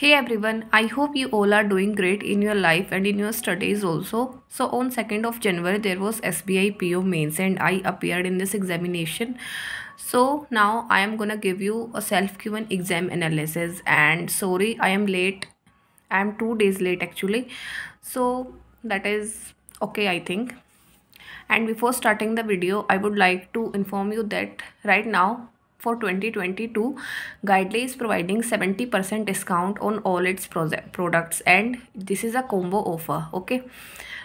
Hey everyone, I hope you all are doing great in your life and in your studies also. So on 2nd of January there was SBI PO mains and I appeared in this examination. So now I am gonna give you a self-given exam analysis and sorry I am late. I am 2 days late actually. So that is okay I think. And before starting the video I would like to inform you that right now for 2022 guidelines is providing 70% discount on all its products and this is a combo offer okay?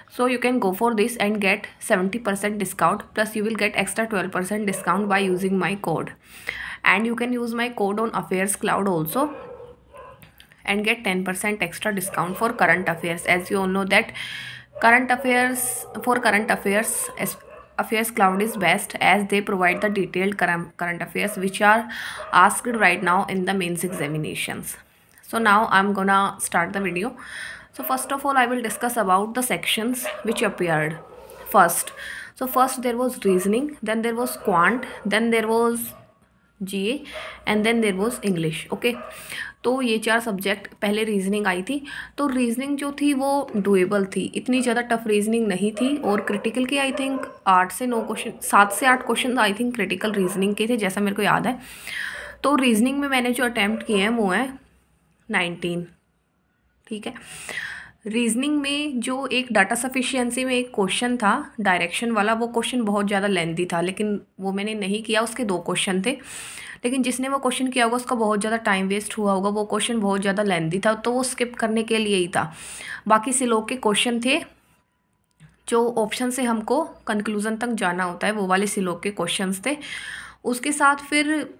So you can go for this and get 70% discount plus you will get extra 12% discount by using my code. And you can use my code on affairs cloud also and get 10% extra discount for current affairs. As you all know that current affairs for current affairs affairs cloud is best as they provide the detailed current affairs which are asked right now in the mains examinations. So now i'm gonna start the video. So first of all i will discuss about the sections which appeared first. So first there was reasoning then there was quant then there was GA and then there was English okay तो ये चार subject पहले reasoning आई थी। तो reasoning जो थी वो doable थी। इतनी ज़्यादा टफ रीजनिंग नहीं थी और क्रिटिकल की आई थिंक आठ से नौ क्वेश्चन सात से आठ question I think critical reasoning के थे, जैसा मेरे को याद है। तो रीजनिंग में मैंने जो अटैम्प्ट किए हैं, वो हैं नाइनटीन ठीक है? रीजनिंग में जो एक डाटा सफिशियंसी में एक क्वेश्चन था डायरेक्शन वाला वो क्वेश्चन बहुत ज़्यादा लेंदी था, लेकिन वो मैंने नहीं किया, उसके दो क्वेश्चन थे। लेकिन जिसने वो क्वेश्चन किया होगा, उसका बहुत ज़्यादा टाइम वेस्ट हुआ होगा, वो क्वेश्चन बहुत ज़्यादा लेंदी था तो वो स्किप करने के लिए ही था। बाकी सिलोक के क्वेश्चन थे, जो ऑप्शन से हमको कंक्लूज़न तक जाना होता है, वो वाले सिलोक के क्वेश्चन थे। उसके साथ फिर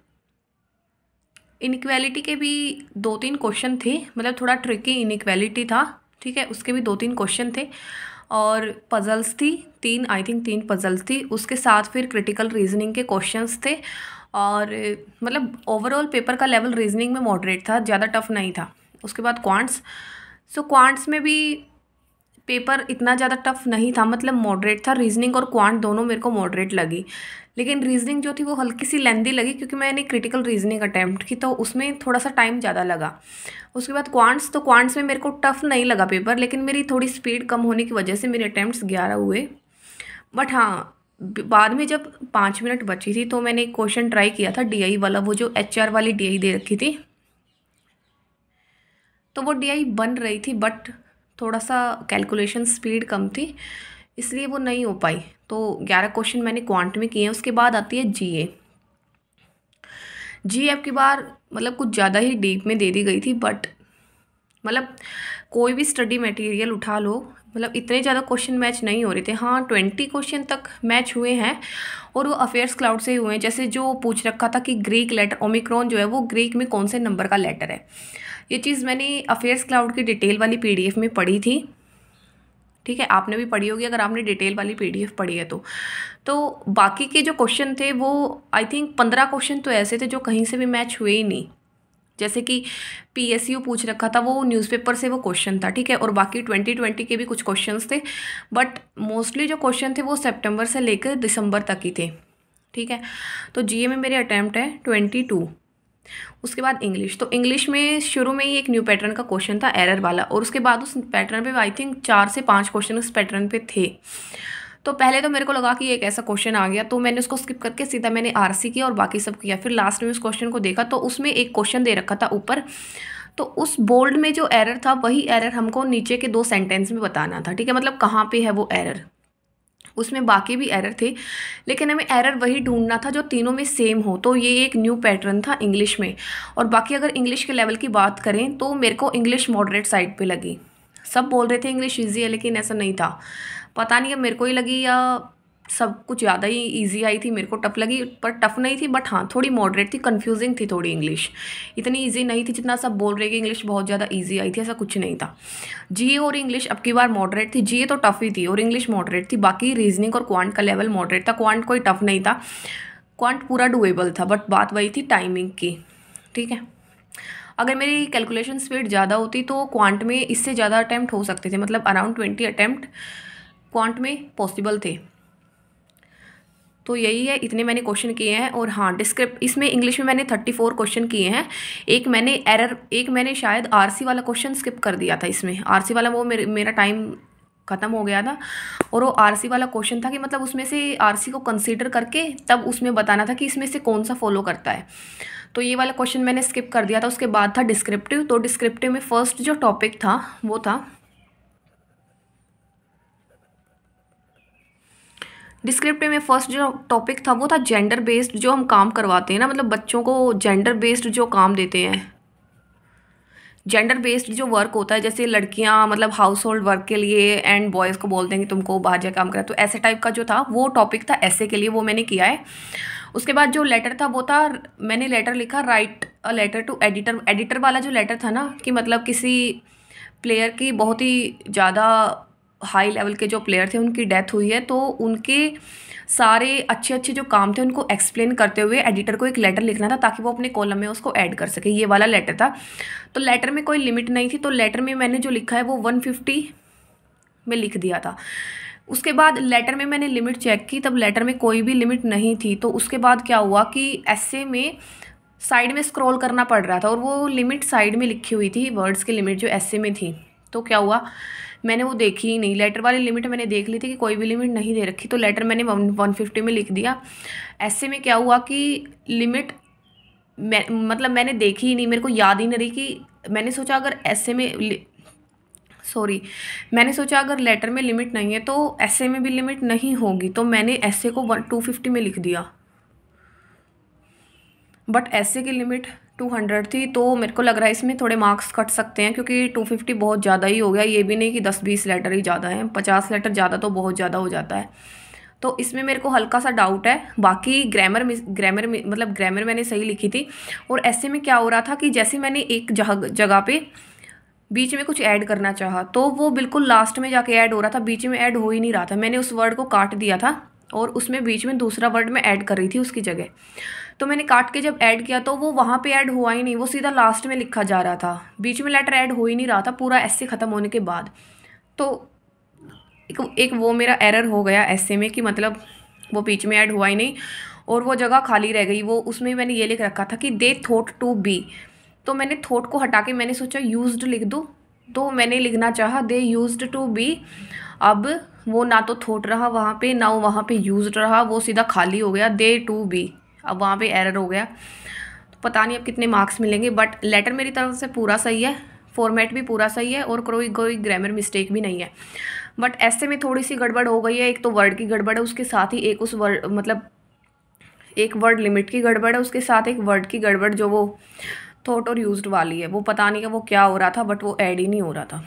इनक्वेलिटी के भी दो तीन क्वेश्चन थे मतलब थोड़ा ट्रिकी इनक्वेलिटी था। ठीक है? उसके भी दो तीन क्वेश्चन थे और पजल्स थी, तीन आई थिंक तीन पजल्स थी। उसके साथ फिर क्रिटिकल रीजनिंग के क्वेश्चंस थे और मतलब ओवरऑल पेपर का लेवल रीजनिंग में मॉडरेट था, ज़्यादा टफ नहीं था। उसके बाद क्वांट्स सो क्वांट्स में भी पेपर इतना ज़्यादा टफ नहीं था मतलब मॉडरेट था। रीजनिंग और क्वांट दोनों मेरे को मॉडरेट लगी। लेकिन रीजनिंग जो थी वो हल्की सी लेंदी लगी क्योंकि मैंने क्रिटिकल रीजनिंग अटैम्प्ट की तो उसमें थोड़ा सा टाइम ज़्यादा लगा। उसके बाद क्वांट्स तो क्वांट्स में मेरे को टफ नहीं लगा पेपर लेकिन मेरी थोड़ी स्पीड कम होने की वजह से मेरे अटैम्प्ट ग्यारह हुए। बट हाँ बाद में जब पाँच मिनट बची थी तो मैंने एक क्वेश्चन ट्राई किया था डीआई वाला, वो जो एचआर वाली डीआई दे रखी थी। तो वो डीआई बन रही थी बट थोड़ा सा कैलकुलेशन स्पीड कम थी, इसलिए वो नहीं हो पाई। तो ग्यारह क्वेश्चन मैंने क्वांट में किए हैं, उसके बाद आती है जी अब की बार मतलब कुछ ज़्यादा ही डीप में दे दी गई थी बट मतलब कोई भी स्टडी मटेरियल उठा लो मतलब इतने ज़्यादा क्वेश्चन मैच नहीं हो रहे थे। हाँ ट्वेंटी क्वेश्चन तक मैच हुए हैं और वो अफेयर्स क्लाउड से हुए हैं। जैसे जो पूछ रखा था कि ग्रीक लेटर ओमिक्रॉन जो है, वो ग्रीक में कौन से नंबर का लेटर है? ये चीज़ मैंने अफेयर्स क्लाउड की डिटेल वाली पीडीएफ में पढ़ी थी। ठीक है, आपने भी पढ़ी होगी, अगर आपने डिटेल वाली पीडीएफ पढ़ी है तो। तो बाकी के जो क्वेश्चन थे, वो आई थिंक पंद्रह क्वेश्चन तो ऐसे थे जो कहीं से भी मैच हुए ही नहीं। जैसे कि पी एस यू पूछ रखा था, वो न्यूज़पेपर से वो क्वेश्चन था, ठीक है, और बाकी ट्वेंटी ट्वेंटी के भी कुछ क्वेश्चंस थे। बट मोस्टली जो क्वेश्चन थे, वो सितंबर से लेकर दिसंबर तक ही थे, ठीक है। तो जीए में मेरे अटैम्प्ट है ट्वेंटी टू। उसके बाद इंग्लिश तो इंग्लिश में शुरू में ही एक न्यू पैटर्न का क्वेश्चन था एरर वाला, और उसके बाद उस पैटर्न पे आई थिंक चार से पाँच क्वेश्चन उस पैटर्न पे थे। तो पहले तो मेरे को लगा कि एक ऐसा क्वेश्चन आ गया तो मैंने उसको स्किप करके सीधा मैंने आरसी किया और बाकी सब किया। फिर लास्ट में उस क्वेश्चन को देखा तो उसमें एक क्वेश्चन दे रखा था ऊपर। तो उस बोल्ड में जो एरर था, वही एरर हमको नीचे के दो सेंटेंस में बताना था, ठीक है? मतलब कहाँ पे है वो एरर उसमें बाकी भी एरर थे। लेकिन हमें एरर वही ढूंढना था जो तीनों में सेम हो। तो ये एक न्यू पैटर्न था इंग्लिश में। और बाकी अगर इंग्लिश के लेवल की बात करें तो मेरे को इंग्लिश मॉडरेट साइड पर लगी। सब बोल रहे थे इंग्लिश ईजी है, लेकिन ऐसा नहीं था। पता नहीं अब मेरे को ही लगी या सब कुछ ज़्यादा ही इजी आई थी, मेरे को टफ लगी, पर टफ नहीं थी बट हाँ थोड़ी मॉडरेट थी कंफ्यूजिंग थी थोड़ी इंग्लिश इतनी इजी नहीं थी जितना सब बोल रहे कि इंग्लिश बहुत ज़्यादा इजी आई थी, ऐसा कुछ नहीं था। जी और इंग्लिश अब की बार मॉडरेट थी जी तो टफ ही थी और इंग्लिश मॉडरेट थी, बाकी रीजनिंग और क्वांट का लेवल मॉडरेट था क्वांट कोई टफ नहीं था। क्वांट पूरा डुएबल था बट बात वही थी टाइमिंग की, ठीक है? अगर मेरी कैलकुलेशन स्पीड ज़्यादा होती तो क्वांट में इससे ज़्यादा अटैम्प्ट हो सकते थे मतलब अराउंड ट्वेंटी अटैम्प्ट क्वांट में पॉसिबल थे। तो यही है, इतने मैंने क्वेश्चन किए हैं और हाँ डिस्क्रिप्ट इसमें इंग्लिश में मैंने थर्टी फोर क्वेश्चन किए हैं। एक मैंने एरर एक मैंने शायद आरसी वाला क्वेश्चन स्किप कर दिया था इसमें। आरसी वाला वो मेरे, मेरा टाइम ख़त्म हो गया था और वो आरसी वाला क्वेश्चन था कि मतलब उसमें से आरसी को कंसीडर करके तब उसमें बताना था कि इसमें से कौन सा फॉलो करता है। तो ये वाला क्वेश्चन मैंने स्किप कर दिया था, उसके बाद था डिस्क्रिप्टिव तो डिस्क्रिप्टिव में फ़र्स्ट जो टॉपिक था, वो था डिस्क्रिप्टिव में फ़र्स्ट जो टॉपिक था, वो था जेंडर बेस्ड जो हम काम करवाते हैं ना मतलब बच्चों को जेंडर बेस्ड जो काम देते हैं। जेंडर बेस्ड जो वर्क होता है, जैसे लड़कियाँ मतलब हाउस होल्ड वर्क के लिए एंड बॉयज़ को बोलते हैं कि तुमको बाहर जाकर काम करा तो ऐसे टाइप का जो था, वो टॉपिक था ऐसे के लिए, वो मैंने किया है। उसके बाद जो लेटर था, वो था, मैंने लेटर लिखा write a letter to editor editor वाला जो लेटर था ना, कि मतलब किसी प्लेयर की बहुत ही ज़्यादा हाई लेवल के जो प्लेयर थे, उनकी डेथ हुई है तो उनके सारे अच्छे अच्छे जो काम थे, उनको एक्सप्लेन करते हुए एडिटर को एक लेटर लिखना था, ताकि वो अपने कॉलम में उसको ऐड कर सके। ये वाला लेटर था। तो लेटर में कोई लिमिट नहीं थी तो लेटर में मैंने जो लिखा है, वो वन फिफ्टी में लिख दिया था। उसके बाद लेटर में मैंने लिमिट चेक की, तब लेटर में कोई भी लिमिट नहीं थी। तो उसके बाद क्या हुआ कि ऐसे में साइड में स्क्रॉल करना पड़ रहा था, और वो लिमिट साइड में लिखी हुई थी वर्ड्स की लिमिट जो ऐसे में थी। तो क्या हुआ? मैंने वो देखी ही नहीं। लेटर वाली लिमिट मैंने देख ली थी कि कोई भी लिमिट नहीं दे रखी तो लेटर मैंने वन वन फिफ्टी में लिख दिया। ऐसे में क्या हुआ कि लिमिट मैं मतलब मैंने देखी ही नहीं। मेरे को याद ही नहीं रही कि मैंने सोचा अगर ऐसे में सॉरी मैंने सोचा अगर लेटर में लिमिट नहीं है तो ऐसे में भी लिमिट नहीं होगी। तो मैंने ऐसे को वन टू फिफ्टी में लिख दिया। बट ऐसे की लिमिट टू हंड्रेड थी तो मेरे को लग रहा है इसमें थोड़े मार्क्स कट सकते हैं, क्योंकि टू फिफ्टी बहुत ज़्यादा ही हो गया। ये भी नहीं कि दस बीस लेटर ही ज़्यादा है, पचास लेटर ज़्यादा तो बहुत ज़्यादा हो जाता है। तो इसमें मेरे को हल्का सा डाउट है। बाकी ग्रामर ग्रामर मतलब ग्रामर मैंने सही लिखी थी। और ऐसे में क्या हो रहा था कि जैसे मैंने एक जगह जगह बीच में कुछ ऐड करना चाहा तो वो बिल्कुल लास्ट में जाके ऐड हो रहा था। बीच में ऐड हो ही नहीं रहा था। मैंने उस वर्ड को काट दिया था और उसमें बीच में दूसरा वर्ड मैं ऐड कर रही थी उसकी जगह। तो मैंने काट के जब ऐड किया तो वो वहाँ पे ऐड हुआ ही नहीं, वो सीधा लास्ट में लिखा जा रहा था। बीच में लेटर ऐड हो ही नहीं रहा था, पूरा ऐसे ख़त्म होने के बाद। तो एक एक वो मेरा एरर हो गया ऐसे में कि मतलब वो बीच में ऐड हुआ ही नहीं और वो जगह खाली रह गई। वो उसमें मैंने ये लिख रखा था कि दे थोट टू बी तो मैंने थोट को हटा के मैंने सोचा यूज्ड लिख दूँ। तो मैंने लिखना चाहा दे यूज्ड टू बी अब वो ना तो थोट रहा वहाँ पे, ना वहाँ पे यूज्ड रहा, वो सीधा खाली हो गया दे टू बी अब वहाँ पे एरर हो गया। तो पता नहीं अब कितने मार्क्स मिलेंगे बट लेटर मेरी तरफ़ से पूरा सही है फॉर्मेट भी पूरा सही है और कोई कोई ग्रामर मिस्टेक भी नहीं है। बट ऐसे में थोड़ी सी गड़बड़ हो गई है, एक तो वर्ड की गड़बड़ है, उसके साथ ही एक उस वर्ड मतलब एक वर्ड लिमिट की गड़बड़ है, उसके साथ एक वर्ड की गड़बड़ जो वो थॉट और यूज्ड वाली है। वो पता नहीं कि वो क्या हो रहा था बट वो ऐड ही नहीं हो रहा था।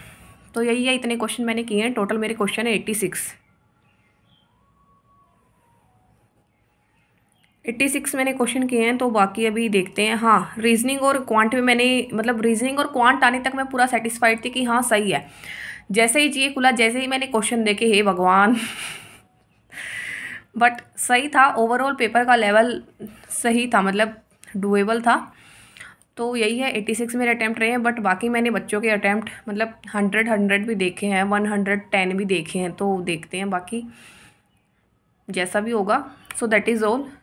तो यही है, इतने क्वेश्चन मैंने किए हैं टोटल मेरे क्वेश्चन है एट्टी सिक्स एट्टी सिक्स मैंने क्वेश्चन किए हैं तो बाकी अभी देखते हैं। हाँ रीजनिंग और क्वांट में मैंने मतलब रीजनिंग और क्वांट आने तक मैं पूरा सेटिस्फाइड थी कि हाँ सही है। जैसे ही चाहिए खुला, जैसे ही मैंने क्वेश्चन देखे, हे भगवान। बट सही था ओवरऑल पेपर का लेवल सही था मतलब डुएबल था। तो यही है, एट्टी सिक्स मेरे अटैम्प्ट रहे हैं बट बाकी मैंने बच्चों के अटैम्प्ट मतलब हंड्रेड हंड्रेड भी देखे हैं वन हंड्रेड टेन भी देखे हैं तो देखते हैं बाकी। जैसा भी होगा so that is all